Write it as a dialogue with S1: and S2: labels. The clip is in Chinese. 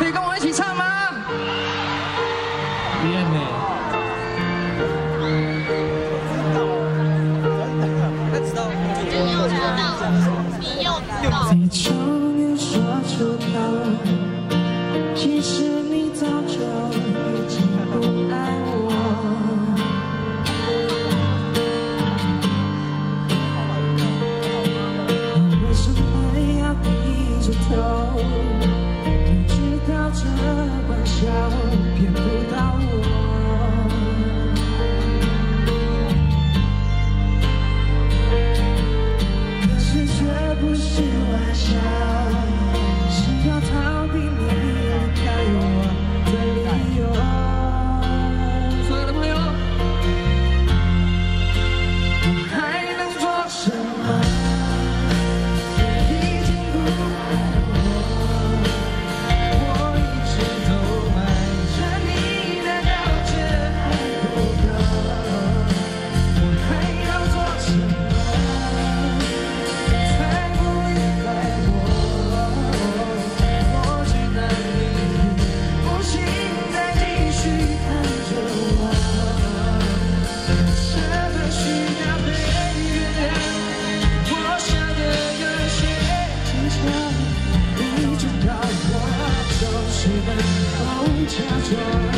S1: 可以跟我一起唱吗？
S2: 美。
S3: 你又知道，你又知道。
S1: 骗不到我，可是却不是我。直到我消是的无影。